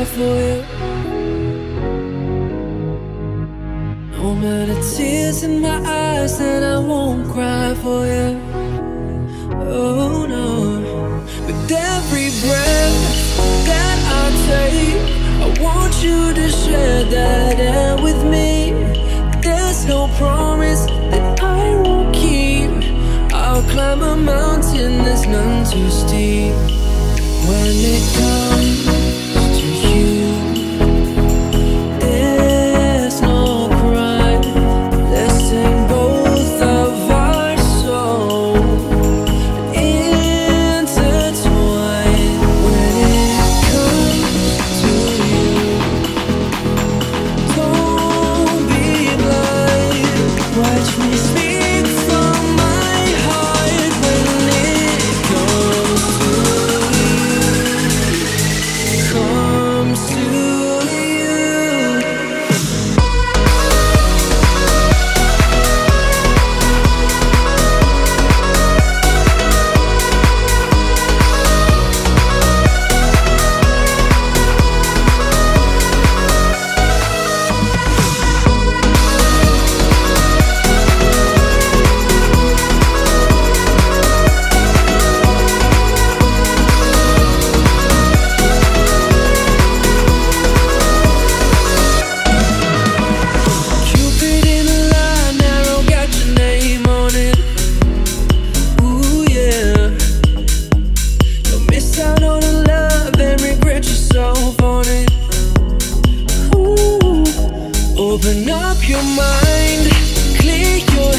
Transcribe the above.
cry for you. No matter tears in my eyes, then I won't cry for you. Oh no. With every breath that I take, I want you to share that air with me. There's no promise that I won't keep. I'll climb a mountain that's none too steep.